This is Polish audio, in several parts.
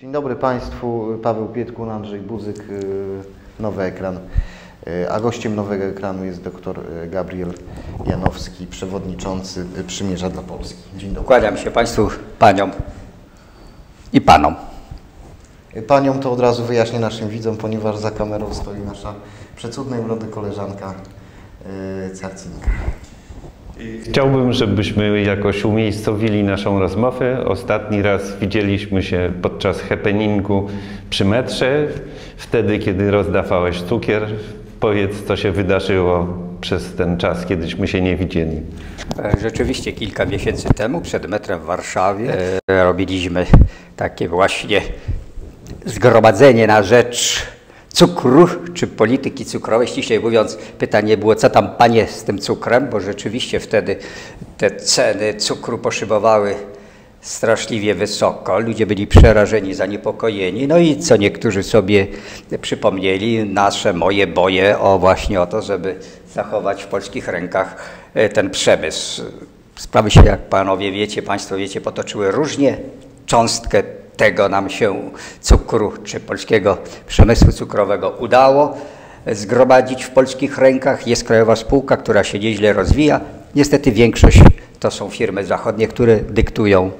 Dzień dobry Państwu, Paweł Pietkun, Andrzej Buzyk, y, Nowy Ekran. Y, A gościem Nowego Ekranu jest dr Gabriel Janowski, przewodniczący Przymierza dla Polski. Dzień dobry. Kłaniam się Państwu, Paniom i Panom. Y, Paniom to od razu wyjaśnię naszym widzom, ponieważ za kamerą stoi nasza przecudnej urody koleżanka y, Carcinka. Chciałbym, żebyśmy jakoś umiejscowili naszą rozmowę. Ostatni raz widzieliśmy się podczas happeningu przy metrze, wtedy kiedy rozdawałeś cukier. Powiedz, co się wydarzyło przez ten czas, kiedyśmy się nie widzieli. E, Rzeczywiście kilka miesięcy temu przed metrem w Warszawie e, robiliśmy takie właśnie zgromadzenie na rzecz cukru czy polityki cukrowej. Ściślej mówiąc, pytanie było, co tam panie z tym cukrem, bo rzeczywiście wtedy te ceny cukru poszybowały straszliwie wysoko. Ludzie byli przerażeni, zaniepokojeni. No i co niektórzy sobie przypomnieli, nasze, moje boje o właśnie o to, żeby zachować w polskich rękach e, ten przemysł. Sprawy się, jak panowie wiecie, państwo wiecie, potoczyły różnie. Cząstkę tego nam się cukru czy polskiego przemysłu cukrowego udało zgromadzić w polskich rękach. Jest krajowa spółka, która się nieźle rozwija. Niestety większość to są firmy zachodnie, które dyktują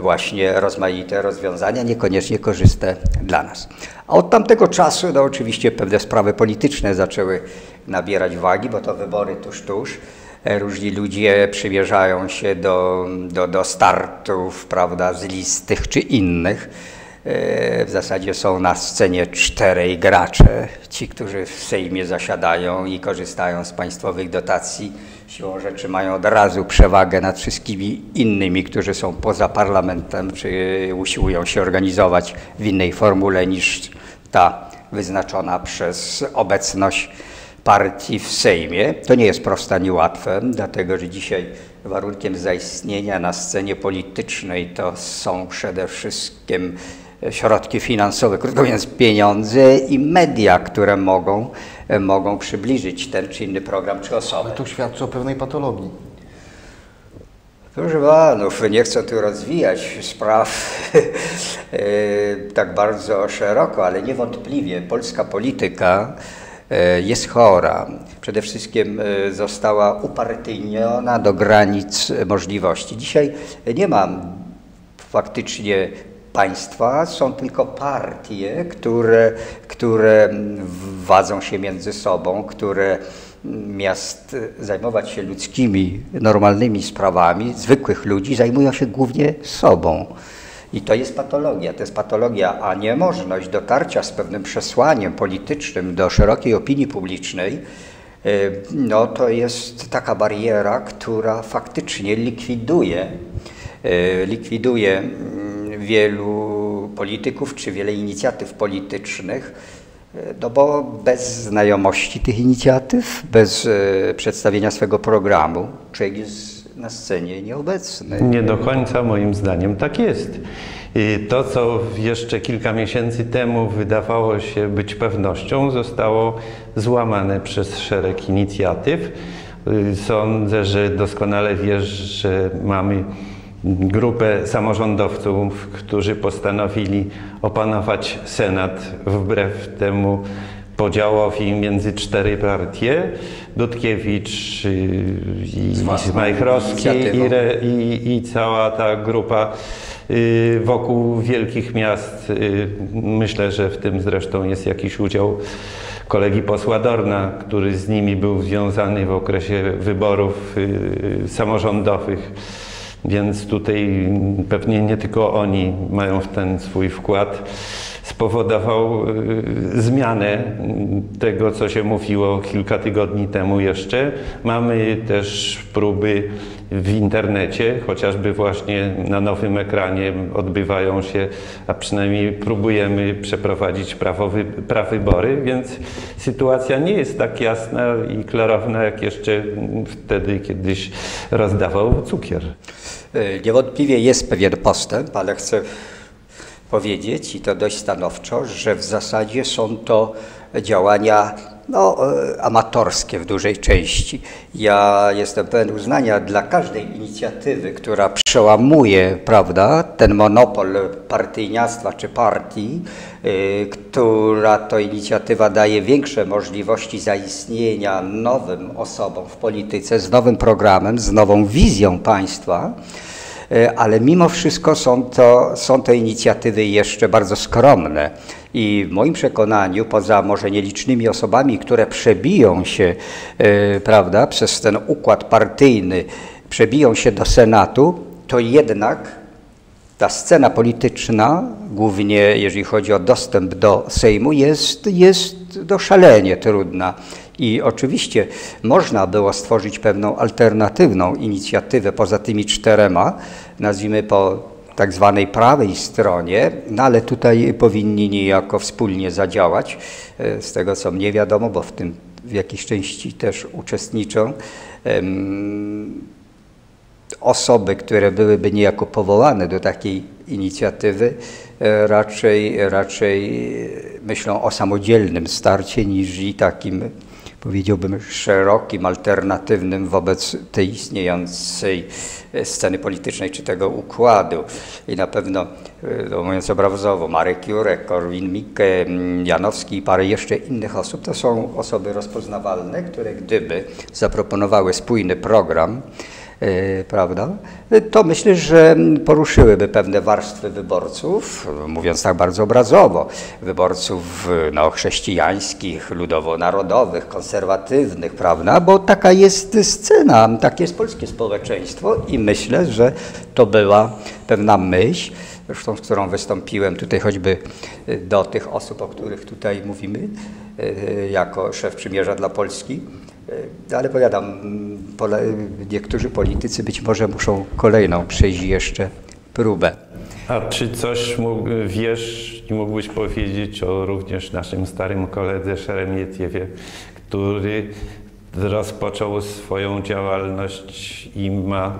właśnie rozmaite rozwiązania, niekoniecznie korzystne dla nas. A od tamtego czasu, no oczywiście pewne sprawy polityczne zaczęły nabierać wagi, bo to wybory tuż, tuż. Różni ludzie przymierzają się do, do, do startów, prawda, z list tych czy innych. E, W zasadzie są na scenie czterej gracze. Ci, którzy w Sejmie zasiadają i korzystają z państwowych dotacji, siłą rzeczy mają od razu przewagę nad wszystkimi innymi, którzy są poza parlamentem, czy usiłują się organizować w innej formule niż ta wyznaczona przez obecność partii w Sejmie. To nie jest proste ani łatwe, dlatego że dzisiaj warunkiem zaistnienia na scenie politycznej to są przede wszystkim środki finansowe, krótko mówiąc pieniądze i media, które mogą, mogą przybliżyć ten czy inny program czy osobę. To świadczy o pewnej patologii. Proszę panów, nie chcę tu rozwijać spraw e, tak bardzo szeroko, ale niewątpliwie polska polityka e, jest chora. Przede wszystkim e, została upartyjniona do granic możliwości. Dzisiaj nie ma faktycznie państwa, są tylko partie, które, które wadzą się między sobą, które miast zajmować się ludzkimi, normalnymi sprawami, zwykłych ludzi, zajmują się głównie sobą. I to jest patologia. To jest patologia, a niemożność dotarcia z pewnym przesłaniem politycznym do szerokiej opinii publicznej, y, no to jest taka bariera, która faktycznie likwiduje, y, likwiduje mm, wielu polityków czy wiele inicjatyw politycznych, no bo bez znajomości tych inicjatyw, bez przedstawienia swego programu, jest na scenie nieobecny. Nie do końca moim zdaniem tak jest. I to, co jeszcze kilka miesięcy temu wydawało się być pewnością, zostało złamane przez szereg inicjatyw. Y, Sądzę, że doskonale wiesz, że mamy grupę samorządowców, którzy postanowili opanować Senat wbrew temu podziałowi między cztery partie. Dudkiewicz y, i Majchrowski i, i, i cała ta grupa y, wokół wielkich miast. y, Myślę, że w tym zresztą jest jakiś udział kolegi posła Dorna, który z nimi był związany w okresie wyborów samorządowych. Więc tutaj pewnie nie tylko oni mają w ten swój wkład. Spowodował y, zmianę tego, co się mówiło kilka tygodni temu jeszcze. Mamy też próby w internecie, chociażby właśnie na nowym ekranie odbywają się, a przynajmniej próbujemy przeprowadzić prawowy, prawybory, więc sytuacja nie jest tak jasna i klarowna, jak jeszcze wtedy kiedyś rozdawał cukier. E, Niewątpliwie jest pewien postęp, ale chcę powiedzieć i to dość stanowczo, że w zasadzie są to działania no, e, amatorskie w dużej części. Ja jestem pełen uznania dla każdej inicjatywy, która przełamuje prawda, ten monopol partyjniactwa czy partii, y, która to inicjatywa daje większe możliwości zaistnienia nowym osobom w polityce, z nowym programem, z nową wizją państwa. E, ale mimo wszystko są to, są to inicjatywy jeszcze bardzo skromne. I w moim przekonaniu, poza może nielicznymi osobami, które przebiją się e, prawda, przez ten układ partyjny, przebiją się do Senatu, to jednak ta scena polityczna, głównie jeżeli chodzi o dostęp do Sejmu, jest, jest do szalenie trudna. I oczywiście można było stworzyć pewną alternatywną inicjatywę poza tymi czterema, nazwijmy po tak zwanej prawej stronie, no ale tutaj powinni niejako wspólnie zadziałać. E, z tego co mnie wiadomo, bo w tym w jakiejś części też uczestniczą, osoby, które byłyby niejako powołane do takiej inicjatywy, e, raczej, raczej myślą o samodzielnym starcie niż i takim powiedziałbym, szerokim, alternatywnym wobec tej istniejącej e, sceny politycznej czy tego układu. I na pewno, no, mówiąc obrazowo, Marek Jurek, Korwin-Mikke, Janowski i parę jeszcze innych osób, to są osoby rozpoznawalne, które gdyby zaproponowały spójny program, prawda, to myślę, że poruszyłyby pewne warstwy wyborców, mówiąc tak bardzo obrazowo, wyborców no, chrześcijańskich, ludowo-narodowych, konserwatywnych, prawda, bo taka jest scena, takie jest polskie społeczeństwo i myślę, że to była pewna myśl, zresztą z którą wystąpiłem tutaj choćby do tych osób, o których tutaj mówimy, e, jako szef przymierza dla Polski, E, ale powiadam, niektórzy politycy być może muszą kolejną przejść jeszcze próbę. A czy coś mógł, wiesz i mógłbyś powiedzieć o również naszym starym koledze Szeremietiewie, który rozpoczął swoją działalność i ma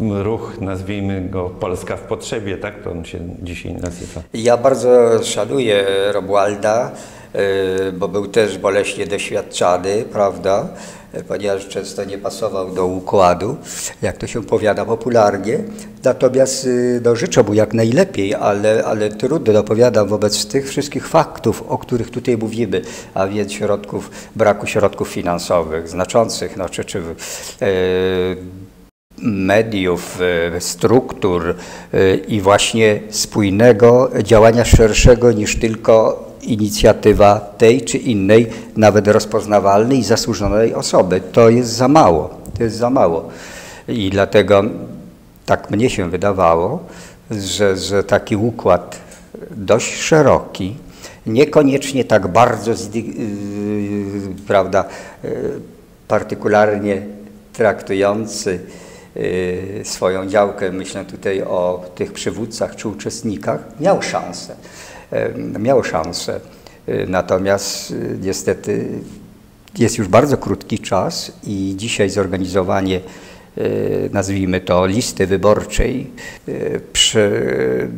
ruch, nazwijmy go Polska w potrzebie, tak to on się dzisiaj nazywa. Ja bardzo szanuję Romualda. E, bo był też boleśnie doświadczany, prawda, e, ponieważ często nie pasował do układu, jak to się powiada popularnie. Natomiast y, no, życzę mu jak najlepiej, ale, ale trudno, powiadam, wobec tych wszystkich faktów, o których tutaj mówimy, a więc środków, braku środków finansowych znaczących, no, czy, czy yy, mediów, struktur i właśnie spójnego działania szerszego niż tylko inicjatywa tej czy innej, nawet rozpoznawalnej i zasłużonej osoby. To jest za mało. To jest za mało. I dlatego tak mnie się wydawało, że, że taki układ dość szeroki, niekoniecznie tak bardzo, yy, prawda, yy, partykularnie traktujący swoją działkę, myślę tutaj o tych przywódcach czy uczestnikach, miał szansę. Miało szansę. E, natomiast e, niestety jest już bardzo krótki czas i dzisiaj zorganizowanie, nazwijmy to, listy wyborczej,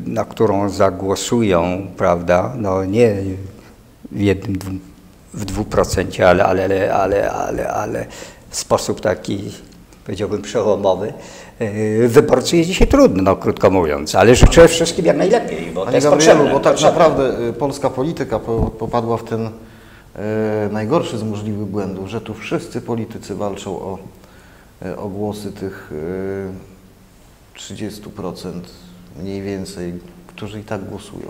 na którą zagłosują, prawda, no nie w jednym, w dwuprocencie, ale, ale, ale, ale, ale w sposób taki, powiedziałbym, przełomowy, Yy, wyborcy jest dzisiaj trudno, krótko mówiąc, ale życzę wszystkim jak najlepiej, bo Panie to Gabrielu, bo tak potrzebne. naprawdę y, polska polityka popadła w ten e, najgorszy z możliwych błędów, że tu wszyscy politycy walczą o, e, o głosy tych e, 30% mniej więcej, którzy i tak głosują.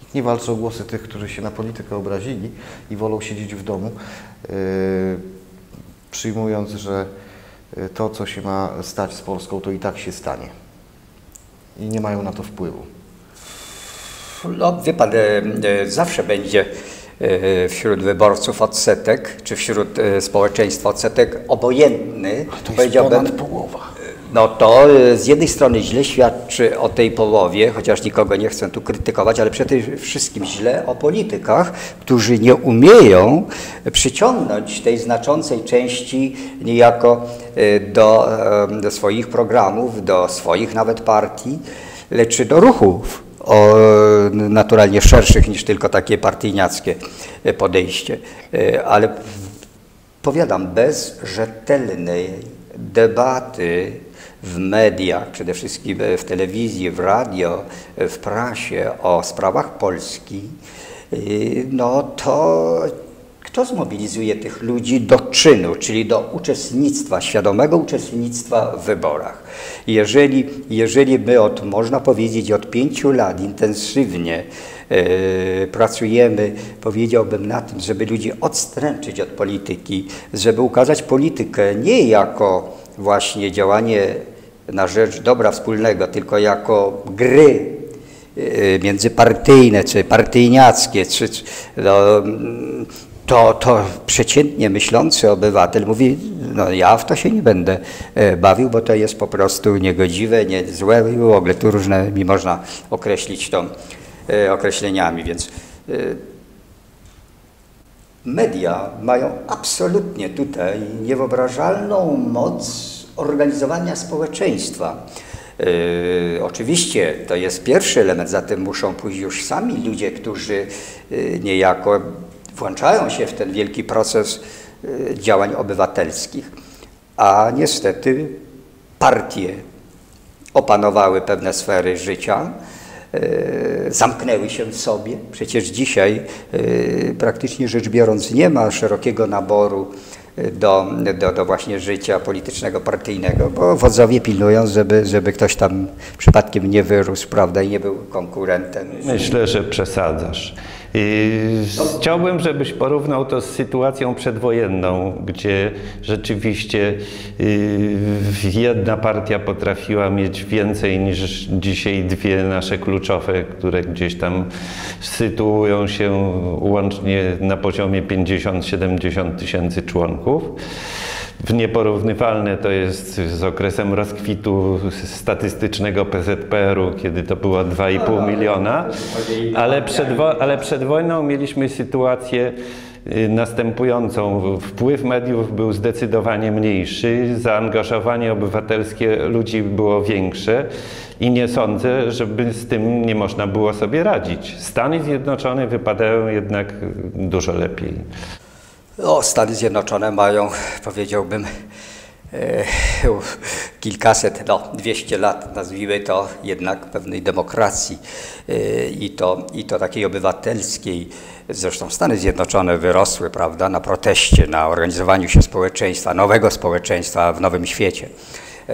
Nikt nie walczy o głosy tych, którzy się na politykę obrazili i wolą siedzieć w domu, przyjmując, że to, co się ma stać z Polską, to i tak się stanie. I nie mają na to wpływu. No, wie pan, e, e, zawsze będzie wśród wyborców odsetek, czy wśród społeczeństwa odsetek obojętny. A to jest ponad połowa no to y, z jednej strony źle świadczy o tej połowie, chociaż nikogo nie chcę tu krytykować, ale przede wszystkim źle o politykach, którzy nie umieją przyciągnąć tej znaczącej części niejako y, do, do swoich programów, do swoich nawet partii, lecz do ruchów o naturalnie szerszych niż tylko takie partyjniackie podejście. Ale powiadam, bez rzetelnej debaty w mediach, przede wszystkim w telewizji, w radio, w prasie o sprawach Polski, no to kto zmobilizuje tych ludzi do czynu, czyli do uczestnictwa, świadomego uczestnictwa w wyborach? Jeżeli, jeżeli my od, można powiedzieć, od pięciu lat intensywnie e, pracujemy, powiedziałbym, na tym, żeby ludzi odstręczyć od polityki, żeby ukazać politykę nie jako właśnie działanie na rzecz dobra wspólnego, tylko jako gry e, międzypartyjne, czy partyjniackie, czy, no, to, to przeciętnie myślący obywatel mówi, no ja w to się nie będę e, bawił, bo to jest po prostu niegodziwe, nie, złe i w ogóle tu różne mi można określić to e, określeniami, więc e, media mają absolutnie tutaj niewyobrażalną moc organizowania społeczeństwa. Yy, oczywiście to jest pierwszy element, zatem muszą pójść już sami ludzie, którzy yy, niejako włączają się w ten wielki proces y, działań obywatelskich, a niestety partie opanowały pewne sfery życia, zamknęły się w sobie. Przecież dzisiaj praktycznie rzecz biorąc nie ma szerokiego naboru do, do, do, właśnie życia politycznego, partyjnego, bo wodzowie pilnują, żeby, żeby ktoś tam przypadkiem nie wyrósł, prawda, i nie był konkurentem. Myślę, że przesadzasz. Chciałbym, żebyś porównał to z sytuacją przedwojenną, gdzie rzeczywiście y, jedna partia potrafiła mieć więcej niż dzisiaj dwie nasze kluczowe, które gdzieś tam sytuują się łącznie na poziomie 50-70 tysięcy członków nieporównywalne to jest z okresem rozkwitu statystycznego PZPR-u, kiedy to było 2,5 miliona, ale przed, ale przed wojną mieliśmy sytuację y, następującą. Wpływ mediów był zdecydowanie mniejszy, zaangażowanie obywatelskie ludzi było większe i nie sądzę, żeby z tym nie można było sobie radzić. Stany Zjednoczone wypadają jednak dużo lepiej. Stany Zjednoczone mają, powiedziałbym, e, kilkaset, no 200 lat, nazwijmy to jednak pewnej demokracji e, i to, i to takiej obywatelskiej. Zresztą Stany Zjednoczone wyrosły, prawda, na proteście, na organizowaniu się społeczeństwa, nowego społeczeństwa w nowym świecie.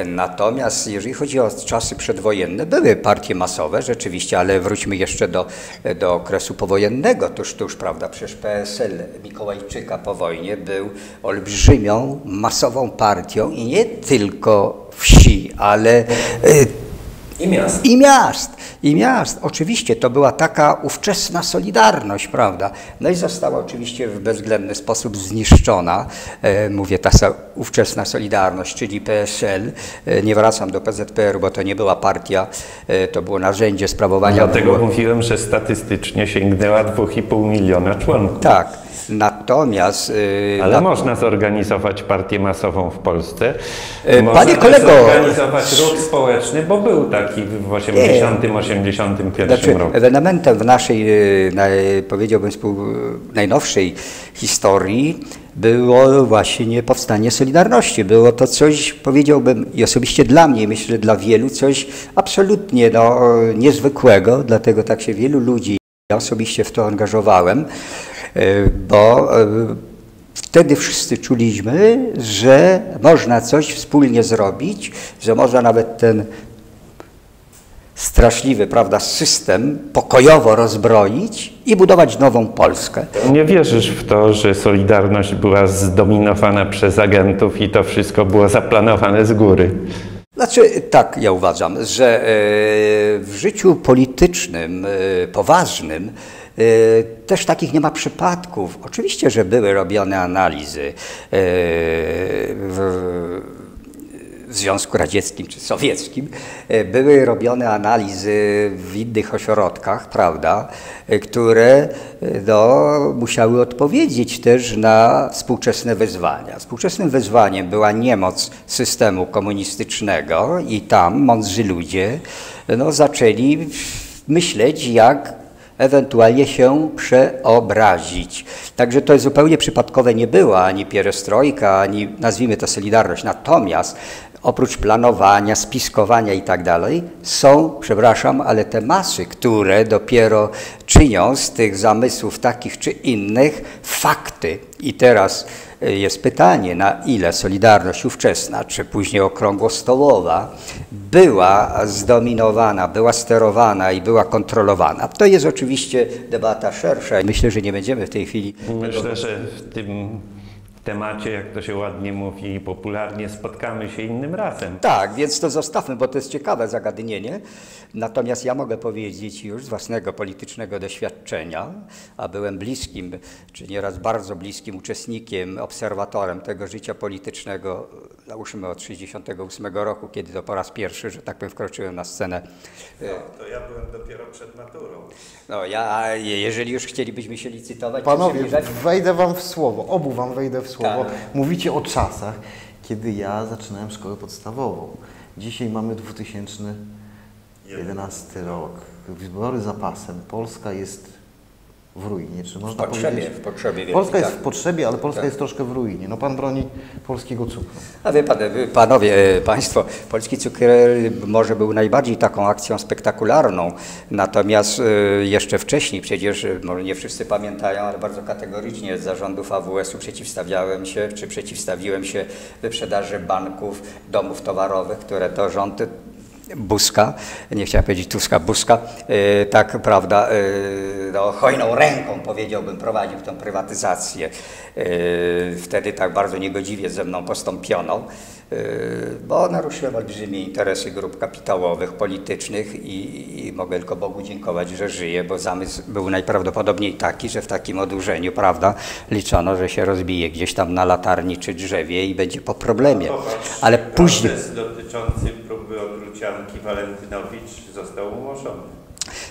Natomiast jeżeli chodzi o czasy przedwojenne, były partie masowe rzeczywiście, ale wróćmy jeszcze do, do okresu powojennego, tuż, tuż, prawda, przecież PSL Mikołajczyka po wojnie był olbrzymią, masową partią i nie tylko wsi, ale y, i miast. I miast. I miast. Oczywiście to była taka ówczesna solidarność, prawda? No i została oczywiście w bezwzględny sposób zniszczona. E, mówię, ta ówczesna solidarność, czyli PSL. E, nie wracam do PZPR, bo to nie była partia, e, to było narzędzie sprawowania. Dlatego było... mówiłem, że statystycznie sięgnęła 2,5 miliona członków. Tak. Natomiast... Yy, Ale na... można zorganizować partię masową w Polsce. Yy, można panie kolego... zorganizować ruch społeczny, bo był taki w 80-81 znaczy, roku. Ewenementem w naszej, na, powiedziałbym, najnowszej historii było właśnie powstanie Solidarności. Było to coś, powiedziałbym, i osobiście dla mnie, myślę, że dla wielu, coś absolutnie no, niezwykłego, dlatego tak się wielu ludzi, ja osobiście w to angażowałem. E, bo e, wtedy wszyscy czuliśmy, że można coś wspólnie zrobić, że można nawet ten straszliwy, prawda, system pokojowo rozbroić i budować nową Polskę. Nie wierzysz w to, że Solidarność była zdominowana przez agentów i to wszystko było zaplanowane z góry? Znaczy, tak, ja uważam, że e, w życiu politycznym, poważnym, też takich nie ma przypadków. Oczywiście, że były robione analizy y, w, w Związku Radzieckim czy Sowieckim, y, były robione analizy w innych ośrodkach, prawda, które no, musiały odpowiedzieć też na współczesne wyzwania. Współczesnym wyzwaniem była niemoc systemu komunistycznego i tam mądrzy ludzie no, zaczęli myśleć, jak ewentualnie się przeobrazić. Także to zupełnie przypadkowe nie była ani pierestrojka, ani nazwijmy to Solidarność. Natomiast oprócz planowania, spiskowania i tak dalej, są, przepraszam, ale te masy, które dopiero czynią z tych zamysłów takich czy innych fakty. I teraz y, jest pytanie, na ile Solidarność ówczesna, czy później okrągłostołowa, była zdominowana, była sterowana i była kontrolowana. To jest oczywiście debata szersza. Myślę, że nie będziemy w tej chwili... Myślę, że w tym temacie, jak to się ładnie mówi popularnie, spotkamy się innym razem. Tak, więc to zostawmy, bo to jest ciekawe zagadnienie. Natomiast ja mogę powiedzieć już z własnego politycznego doświadczenia, a byłem bliskim, czy nieraz bardzo bliskim uczestnikiem, obserwatorem tego życia politycznego, załóżmy od 1968 roku, kiedy to po raz pierwszy, że tak powiem, wkroczyłem na scenę. No, to ja byłem dopiero przed maturą. No ja, jeżeli już chcielibyśmy się licytować... Panowie, przybliżać- wejdę wam w słowo, obu wam wejdę w słowo. Tak. Mówicie o czasach, kiedy ja zaczynałem szkołę podstawową. Dzisiaj mamy 2011 rok. Wybory za pasem. Polska jest w ruinie, czy w można potrzebie, powiedzieć? w potrzebie wielkiej, Polska jest tak. w potrzebie, ale Polska Tak. jest troszkę w ruinie. No pan broni polskiego cukru. A wie pan, panowie, e, państwo, polski cukier może był najbardziej taką akcją spektakularną, natomiast e, jeszcze wcześniej, przecież e, może nie wszyscy pamiętają, ale bardzo kategorycznie z zarządów AWS-u przeciwstawiałem się, czy przeciwstawiłem się wyprzedaży banków, domów towarowych, które to rząd Buzka, nie chciałem powiedzieć Tuska, Buzka, e, tak prawda, e, no, hojną ręką powiedziałbym prowadził tę prywatyzację. E, wtedy tak bardzo niegodziwie ze mną postąpiono, bo naruszyłem olbrzymie interesy grup kapitałowych, politycznych i, i mogę tylko Bogu dziękować, że żyję, bo zamysł był najprawdopodobniej taki, że w takim odurzeniu, prawda, liczono, że się rozbije gdzieś tam na latarni czy drzewie i będzie po problemie. Ale później... Proces dotyczący obrócianki Walentynowicz został umorzony.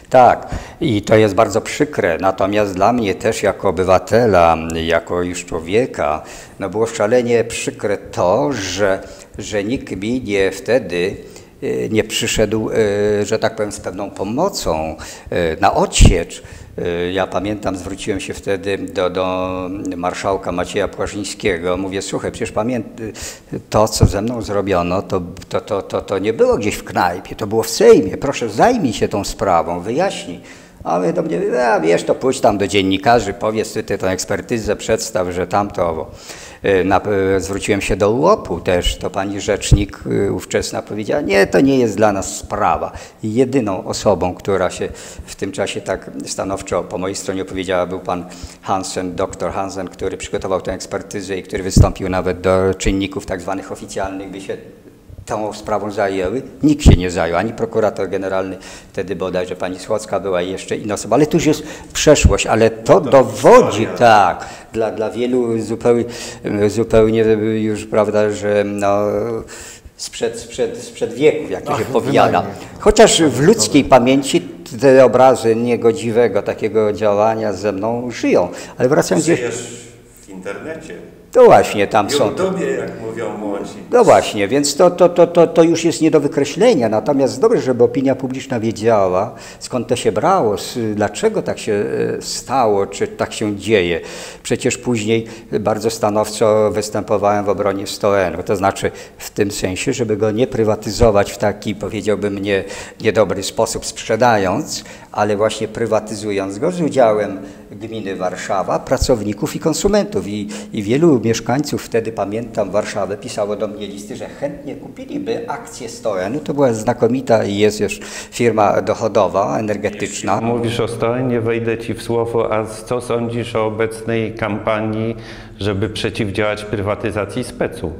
Tak, i to jest bardzo przykre. Natomiast dla mnie też jako obywatela, jako już człowieka, no było szalenie przykre to, że, że nikt mi nie wtedy e, nie przyszedł, e, że tak powiem, z pewną pomocą e, na odsiecz. E, Ja pamiętam, zwróciłem się wtedy do, do marszałka Macieja Płażyńskiego. Mówię, słuchaj, przecież pamiętam, to, co ze mną zrobiono, to, to, to, to, to nie było gdzieś w knajpie, to było w Sejmie. Proszę, zajmij się tą sprawą, wyjaśnij. A my do mnie, a wiesz, to pójdź tam do dziennikarzy, powiedz ty, tę ekspertyzę, przedstaw, że tamto. Bo. Y, Na, y, zwróciłem się do UOP-u też, to pani rzecznik y, ówczesna powiedziała, nie, to nie jest dla nas sprawa. Jedyną osobą, która się w tym czasie tak stanowczo po mojej stronie opowiedziała, był pan Hansen, doktor Hansen, który przygotował tę ekspertyzę i który wystąpił nawet do czynników tak zwanych oficjalnych, by się tą sprawą zajęły. Nikt się nie zajął, ani prokurator generalny, wtedy bodajże pani Słocka była i jeszcze inna osoba, ale to już jest przeszłość, ale to dowodzi, tak, dla, dla wielu zupełnie, zupełnie już, prawda, że no, sprzed, sprzed, sprzed wieków, jak to Ach, się powiada. Chociaż w ludzkiej pamięci te obrazy niegodziwego takiego działania ze mną żyją. Ale wracając Żyjesz w internecie. To właśnie tam są. YouTubie, jak mówią młodzi. No właśnie, więc to, to, to, to, to już jest nie do wykreślenia. Natomiast dobrze, żeby opinia publiczna wiedziała, skąd to się brało, dlaczego tak się e, stało, czy tak się dzieje. Przecież później bardzo stanowczo występowałem w obronie Stoenu. To znaczy w tym sensie, żeby go nie prywatyzować w taki, powiedziałbym, nie, niedobry sposób, sprzedając, ale właśnie prywatyzując go z udziałem gminy Warszawa, pracowników i konsumentów. I, I wielu mieszkańców wtedy, pamiętam, Warszawy pisało do mnie listy, że chętnie kupiliby akcje Stoenu. To była znakomita i jest już firma dochodowa, energetyczna. Mówisz o Stołę, nie wejdę ci w słowo, a co sądzisz o obecnej kampanii, żeby przeciwdziałać prywatyzacji specu?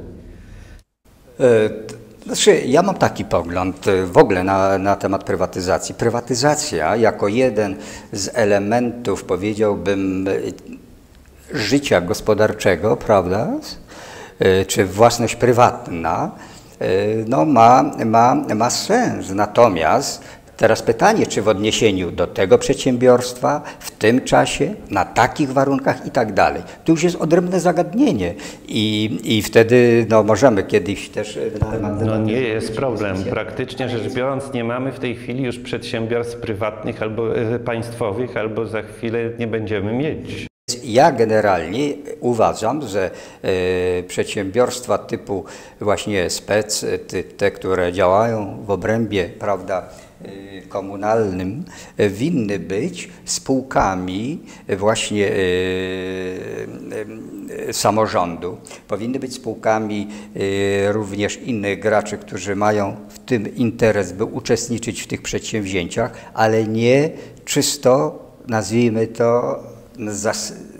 T- Znaczy, ja mam taki pogląd e, w ogóle na, na temat prywatyzacji. Prywatyzacja jako jeden z elementów, powiedziałbym, e, życia gospodarczego, prawda, e, czy własność prywatna, no ma, ma, ma sens. Natomiast Teraz pytanie, czy w odniesieniu do tego przedsiębiorstwa, w tym czasie, na takich warunkach i tak dalej. Tu już jest odrębne zagadnienie i, i wtedy no, możemy kiedyś też na temat No nie jest problem. Praktycznie rzecz biorąc nie mamy w tej chwili już przedsiębiorstw prywatnych albo e, państwowych, albo za chwilę nie będziemy mieć. Ja generalnie uważam, że e, przedsiębiorstwa typu właśnie spec, te, które działają w obrębie, prawda, e, komunalnym, e, winny być spółkami właśnie e, e, samorządu. Powinny być spółkami również innych graczy, którzy mają w tym interes, by uczestniczyć w tych przedsięwzięciach, ale nie czysto, nazwijmy to,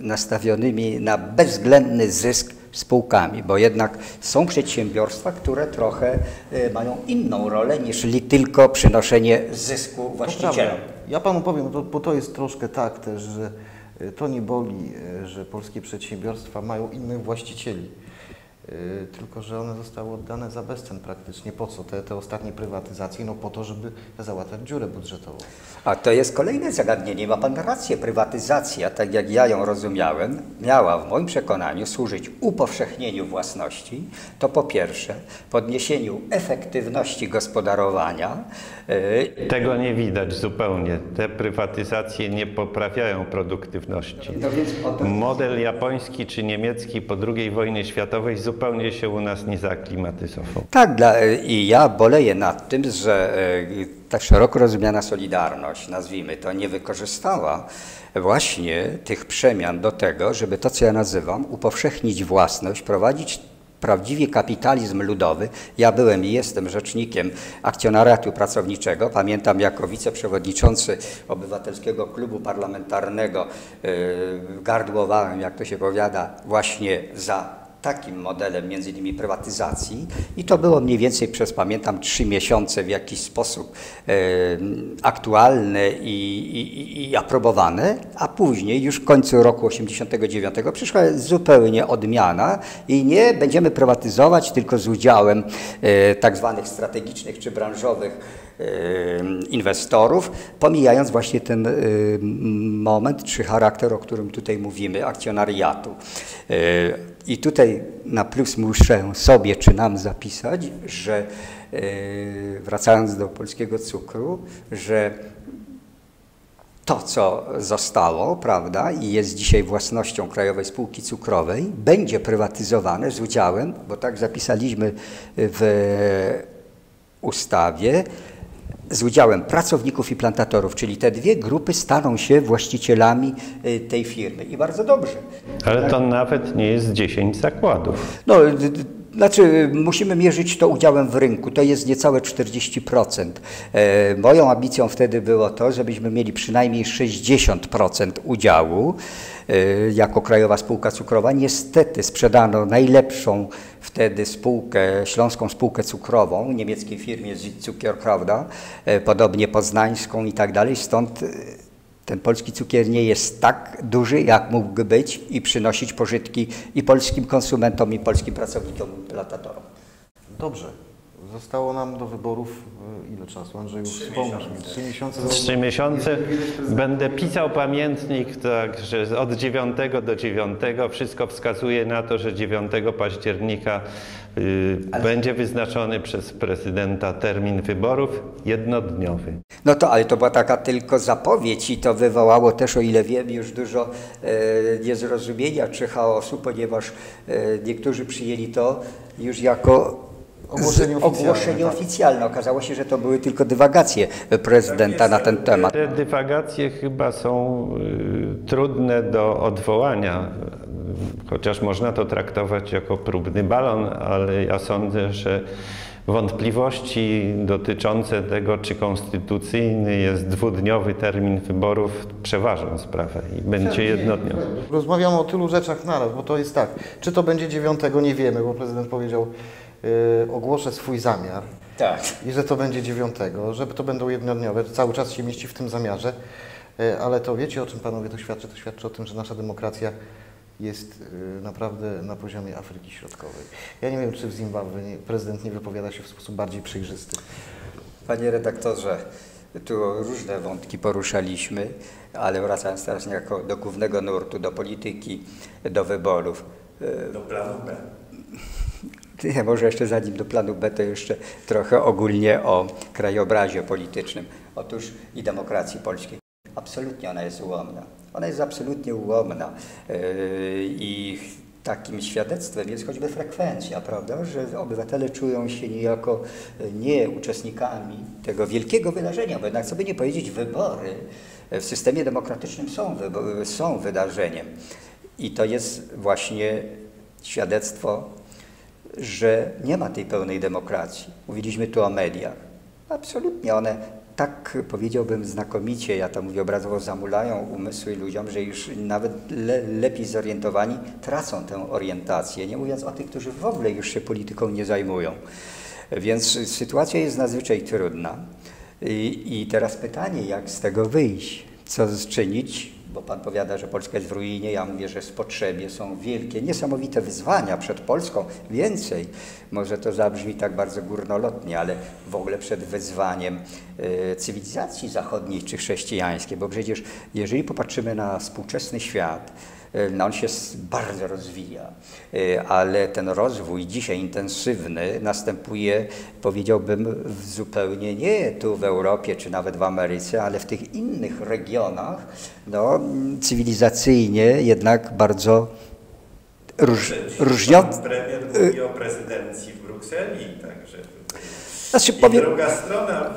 nastawionymi na bezwzględny zysk spółkami, bo jednak są przedsiębiorstwa, które trochę e, mają inną rolę niż tylko przynoszenie zysku właścicielom. Ja panu powiem, to, bo to jest troszkę tak też, że y, to nie boli, y, że polskie przedsiębiorstwa mają innych właścicieli. Y, Tylko, że one zostały oddane za bezcen praktycznie. Po co te, te ostatnie prywatyzacje? No po to, żeby załatać dziurę budżetową. A to jest kolejne zagadnienie. Ma Pan rację. Prywatyzacja, tak jak ja ją rozumiałem, miała w moim przekonaniu służyć upowszechnieniu własności. To po pierwsze, podniesieniu efektywności gospodarowania. Yy, Tego nie widać zupełnie. Te prywatyzacje nie poprawiają produktywności. No więc o to- Model japoński czy niemiecki po II wojnie światowej zupełnie się u nas nie zaaklimatyzował. Tak, dla, i ja boleję nad tym, że e, ta szeroko rozumiana Solidarność, nazwijmy to, nie wykorzystała właśnie tych przemian do tego, żeby to, co ja nazywam, upowszechnić własność, prowadzić prawdziwie kapitalizm ludowy. Ja byłem i jestem rzecznikiem akcjonariatu pracowniczego. Pamiętam jako wiceprzewodniczący Obywatelskiego Klubu Parlamentarnego yy, gardłowałem, jak to się powiada, właśnie za takim modelem między innymi prywatyzacji i to było mniej więcej przez, pamiętam, trzy miesiące w jakiś sposób e, aktualne i, i, i aprobowane, a później już w końcu roku 89 przyszła zupełnie odmiana i nie będziemy prywatyzować tylko z udziałem e, tak zwanych strategicznych czy branżowych e, inwestorów, pomijając właśnie ten e, moment czy charakter, o którym tutaj mówimy, akcjonariatu. I tutaj na plus muszę sobie czy nam zapisać, że e, wracając do polskiego cukru, że to, co zostało, prawda, i jest dzisiaj własnością Krajowej Spółki Cukrowej, będzie prywatyzowane z udziałem, bo tak zapisaliśmy w ustawie, z udziałem pracowników i plantatorów, czyli te dwie grupy staną się właścicielami y, tej firmy. I bardzo dobrze. Ale to nawet nie jest 10 zakładów. No, znaczy, musimy mierzyć to udziałem w rynku. To jest niecałe 40%. E, moją ambicją wtedy było to, żebyśmy mieli przynajmniej 60% udziału e, jako Krajowa Spółka Cukrowa. Niestety sprzedano najlepszą wtedy spółkę, Śląską Spółkę Cukrową, niemieckiej firmie Cukier, prawda? E, podobnie poznańską i tak dalej. Stąd ten polski cukier nie jest tak duży, jak mógłby być i przynosić pożytki i polskim konsumentom, i polskim pracownikom, plantatorom. Dobrze. Zostało nam do wyborów y, ile czasu? Andrzeju, wspomnij mi. Trzy miesiące. Trzy miesiące będę pisał pamiętnik, tak, że od 9 do 9 wszystko wskazuje na to, że 9 października y, będzie wyznaczony przez prezydenta termin wyborów jednodniowy. No to, ale to była taka tylko zapowiedź i to wywołało też, o ile wiem, już dużo e, niezrozumienia czy chaosu, ponieważ e, niektórzy przyjęli to już jako Ogłoszenie oficjalne, ogłoszenie tak. oficjalne. Okazało się, że to były tylko dywagacje prezydenta na ten temat. Te dywagacje chyba są y, trudne do odwołania, chociaż można to traktować jako próbny balon, ale ja sądzę, że wątpliwości dotyczące tego, czy konstytucyjny jest dwudniowy termin wyborów, przeważą sprawę i będzie jednodniowy. Rozmawiamy o tylu rzeczach naraz, bo to jest tak. Czy to będzie dziewiątego, nie wiemy, bo prezydent powiedział, ogłoszę swój zamiar Tak. i że to będzie dziewiątego, że to będą jednodniowe, to cały czas się mieści w tym zamiarze. Y, ale to wiecie, o czym panowie to świadczy? To świadczy o tym, że nasza demokracja jest y, naprawdę na poziomie Afryki Środkowej. Ja nie wiem, czy w Zimbabwe prezydent nie wypowiada się w sposób bardziej przejrzysty. Panie redaktorze, Tu różne wątki poruszaliśmy, ale wracając teraz niejako do głównego nurtu, do polityki, do wyborów. Do planu B. Może jeszcze zanim do planu B, to jeszcze trochę ogólnie o krajobrazie politycznym. Otóż i demokracji polskiej. Absolutnie ona jest ułomna. Ona jest absolutnie ułomna. Yy, I takim świadectwem jest choćby frekwencja, prawda? Że obywatele czują się niejako nie uczestnikami tego wielkiego wydarzenia, bo jednak sobie nie powiedzieć, wybory w systemie demokratycznym są, są wydarzeniem. I to jest właśnie świadectwo że nie ma tej pełnej demokracji. Mówiliśmy tu o mediach. Absolutnie one tak powiedziałbym znakomicie, ja to mówię obrazowo, zamulają umysły ludziom, że już nawet le, lepiej zorientowani tracą tę orientację, nie mówiąc o tych, którzy w ogóle już się polityką nie zajmują. Więc sytuacja jest nadzwyczaj trudna. I, i teraz pytanie, jak z tego wyjść? Co czynić? Bo Pan powiada, że Polska jest w ruinie, ja mówię, że jest w potrzebie, są wielkie, niesamowite wyzwania przed Polską, więcej. Może to zabrzmi tak bardzo górnolotnie, ale w ogóle przed wyzwaniem e, cywilizacji zachodniej czy chrześcijańskiej, bo przecież jeżeli popatrzymy na współczesny świat, no on się bardzo rozwija, e, ale ten rozwój dzisiaj intensywny następuje, powiedziałbym, zupełnie nie tu w Europie czy nawet w Ameryce, ale w tych innych regionach, no, cywilizacyjnie jednak bardzo róż, różniące. Premier mówi o prezydencji w Brukseli, także znaczy, powiem, druga strona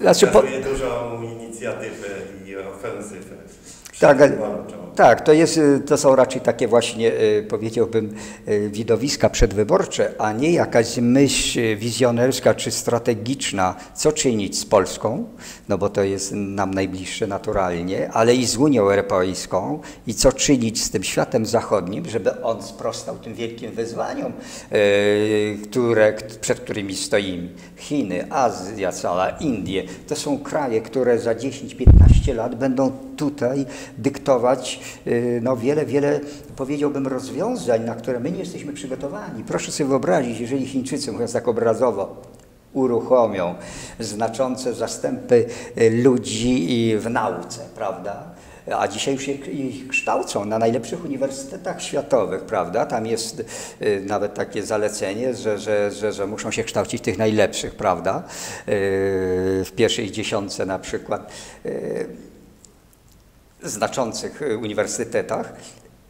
znaczy, pokazuje dużą inicjatywę i ofensywę. Tak, tak to, jest, y, to są raczej takie właśnie, y, powiedziałbym, y, widowiska przedwyborcze, a nie jakaś myśl wizjonerska czy strategiczna, co czynić z Polską, no bo to jest nam najbliższe naturalnie, ale i z Unią Europejską i co czynić z tym światem zachodnim, żeby on sprostał tym wielkim wyzwaniom, które, przed którymi stoimy. Chiny, Azja cała, Indie, to są kraje, które za 10-15 lat będą tutaj dyktować y, no, wiele, wiele, powiedziałbym, rozwiązań, na które my nie jesteśmy przygotowani. Proszę sobie wyobrazić, jeżeli Chińczycy, mówiąc tak obrazowo, uruchomią znaczące zastępy y, ludzi w nauce, prawda? a dzisiaj już ich kształcą na najlepszych uniwersytetach światowych, prawda? Tam jest y, nawet takie zalecenie, że, że, że, że muszą się kształcić tych najlepszych, prawda? w pierwszej dziesiątce na przykład znaczących y, uniwersytetach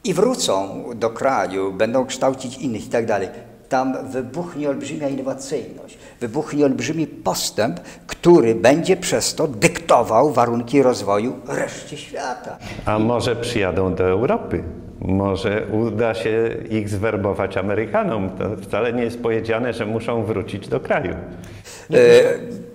i wrócą do kraju, będą kształcić innych i tak dalej. Tam wybuchnie olbrzymia innowacyjność, wybuchnie olbrzymi postęp, który będzie przez to dyktował warunki rozwoju reszcie świata. A może przyjadą do Europy? Może uda się ich zwerbować Amerykanom? To wcale nie jest powiedziane, że muszą wrócić do kraju. E,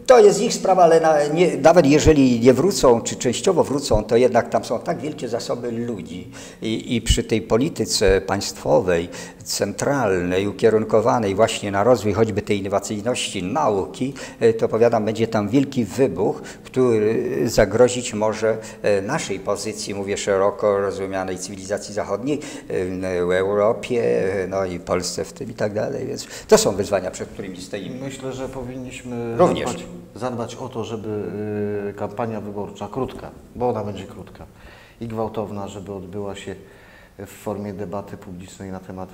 to jest ich sprawa, ale na, nie, nawet jeżeli nie wrócą, czy częściowo wrócą, to jednak tam są tak wielkie zasoby ludzi i, i przy tej polityce państwowej, centralnej, ukierunkowanej właśnie na rozwój choćby tej innowacyjności nauki, e, to powiadam, będzie tam wielki wybuch, który zagrozić może e, naszej pozycji, mówię szeroko rozumianej cywilizacji zachodniej, w Europie, no i Polsce w tym i tak dalej. Więc to są wyzwania, przed którymi stoimy. Myślę, że powinniśmy Również. Zadbać, zadbać o to, żeby y, kampania wyborcza krótka, bo ona będzie krótka i gwałtowna, żeby odbyła się w formie debaty publicznej na temat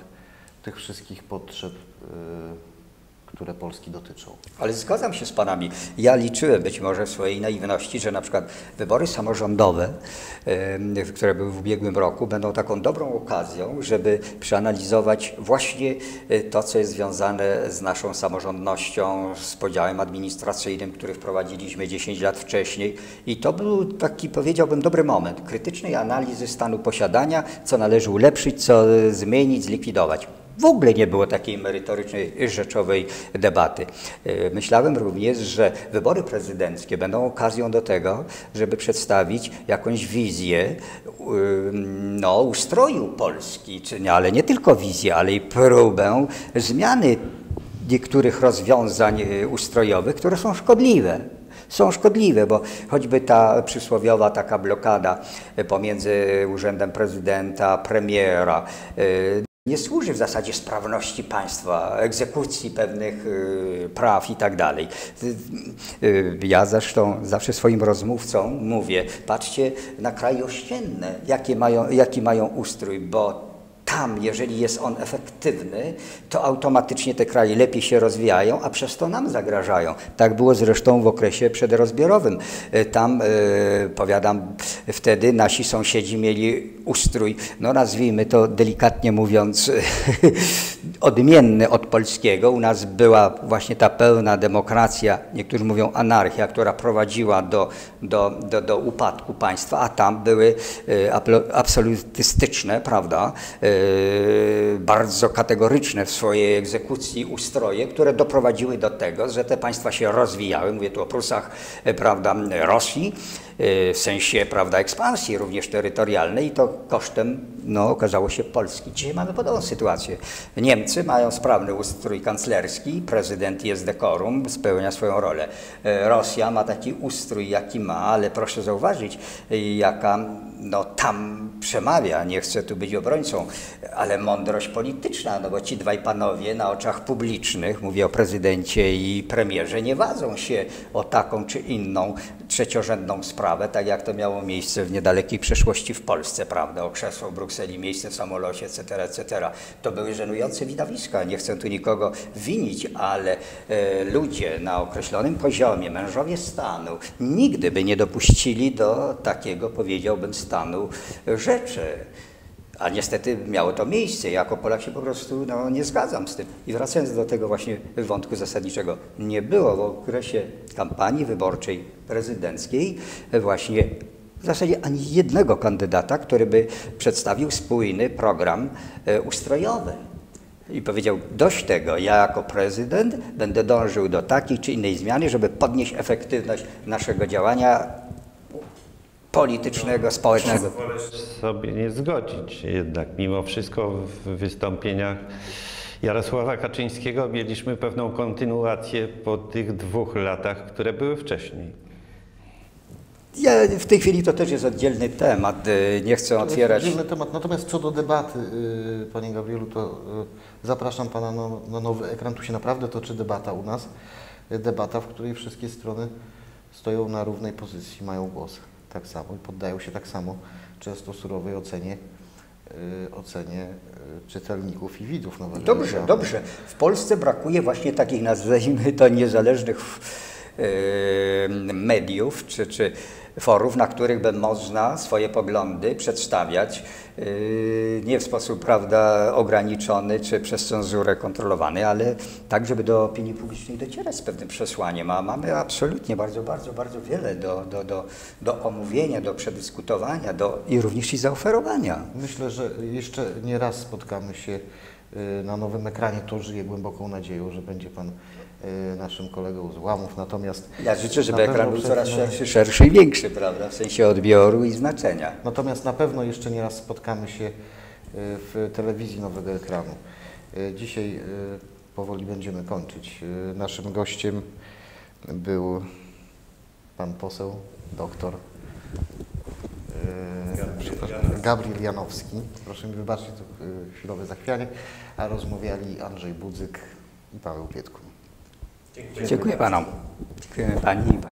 tych wszystkich potrzeb y, które Polski dotyczą. Ale zgadzam się z Panami. Ja liczyłem być może w swojej naiwności, że na przykład wybory samorządowe, które były w ubiegłym roku, będą taką dobrą okazją, żeby przeanalizować właśnie e, to, co jest związane z naszą samorządnością, z podziałem administracyjnym, który wprowadziliśmy 10 lat wcześniej. I to był taki, powiedziałbym, dobry moment krytycznej analizy stanu posiadania, co należy ulepszyć, co zmienić, zlikwidować. W ogóle nie było takiej merytorycznej, rzeczowej debaty. E, myślałem również, że wybory prezydenckie będą okazją do tego, żeby przedstawić jakąś wizję no, ustroju Polski, czy ale nie tylko wizję, ale i próbę zmiany niektórych rozwiązań e, ustrojowych, które są szkodliwe są szkodliwe, bo choćby ta przysłowiowa taka blokada pomiędzy urzędem prezydenta, premiera, e, nie służy w zasadzie sprawności państwa, egzekucji pewnych y, praw i tak dalej. Y, y, Ja zresztą zawsze swoim rozmówcom mówię, patrzcie na kraje ościenne, jakie mają, jaki mają ustrój, bo tam, jeżeli jest on efektywny, to automatycznie te kraje lepiej się rozwijają, a przez to nam zagrażają. Tak było zresztą w okresie przedrozbiorowym. E, Tam, e, powiadam, wtedy nasi sąsiedzi mieli ustrój, no nazwijmy to delikatnie mówiąc, odmienny od polskiego. U nas była właśnie ta pełna demokracja, niektórzy mówią anarchia, która prowadziła do, do, do, do upadku państwa, a tam były e, absolutystyczne, prawda, e, bardzo kategoryczne w swojej egzekucji ustroje, które doprowadziły do tego, że te państwa się rozwijały. Mówię tu o Prusach, e, prawda, Rosji, w sensie, prawda, ekspansji również terytorialnej i to kosztem, no, okazało się Polski. Dzisiaj mamy podobną sytuację. Niemcy mają sprawny ustrój kanclerski, prezydent jest dekorum, spełnia swoją rolę. E, Rosja ma taki ustrój, jaki ma, ale proszę zauważyć, e, jaka no, tam przemawia, nie chcę tu być obrońcą, ale mądrość polityczna, no bo ci dwaj panowie na oczach publicznych, mówię o prezydencie i premierze, nie wadzą się o taką czy inną trzeciorzędną sprawę, tak jak to miało miejsce w niedalekiej przeszłości w Polsce, prawda, o krzesło w Brukseli, miejsce w samolocie, etc., etc. To były żenujące widowiska, nie chcę tu nikogo winić, ale e, ludzie na określonym poziomie, mężowie stanu, nigdy by nie dopuścili do takiego, powiedziałbym, stanu rzeczy. A niestety miało to miejsce. Jako Polak się po prostu no, nie zgadzam z tym. I wracając do tego właśnie wątku zasadniczego, nie było w okresie kampanii wyborczej prezydenckiej właśnie w zasadzie ani jednego kandydata, który by przedstawił spójny program e, ustrojowy. I powiedział, dość tego, ja jako prezydent będę dążył do takiej czy innej zmiany, żeby podnieść efektywność naszego działania politycznego, społecznego. sobie nie zgodzić. Jednak mimo wszystko w wystąpieniach Jarosława Kaczyńskiego mieliśmy pewną kontynuację po tych dwóch latach, które były wcześniej. Ja, w tej chwili to też jest oddzielny temat, y, nie chcę To jest otwierać. oddzielny temat. Natomiast co do debaty, y, Panie Gabrielu, to y, zapraszam Pana na, na nowy ekran. Tu się naprawdę toczy debata u nas. Debata, w której wszystkie strony stoją na równej pozycji, mają głos tak samo i poddają się tak samo często surowej ocenie, y, ocenie y, czytelników i widzów nowego Dobrze, dobrze. W Polsce brakuje właśnie takich, nazwijmy to, niezależnych y, mediów czy, czy forów, na których by można swoje poglądy przedstawiać y, nie w sposób prawda, ograniczony czy przez cenzurę kontrolowany, ale tak, żeby do opinii publicznej docierać z pewnym przesłaniem. A mamy absolutnie bardzo, bardzo, bardzo wiele do, do, do, do omówienia, do przedyskutowania do, i również i zaoferowania. Myślę, że jeszcze nie raz spotkamy się y, na nowym ekranie. To żyję głęboką nadzieją, że będzie Pan naszym kolegą z łamów. Natomiast Ja życzę, żeby ekran był coraz szerszy, szerszy i większy, prawda, w sensie odbioru i znaczenia. Natomiast na pewno jeszcze nie raz spotkamy się y, w telewizji nowego ekranu. Y, Dzisiaj y, powoli będziemy kończyć. Y, Naszym gościem był pan poseł, doktor y, Gabriel Janowski. Proszę mi wybaczyć to y, chwilowe zachwianie, a rozmawiali Andrzej Budzyk i Paweł Pietku. Dziękuję panom. Dziękuję pani.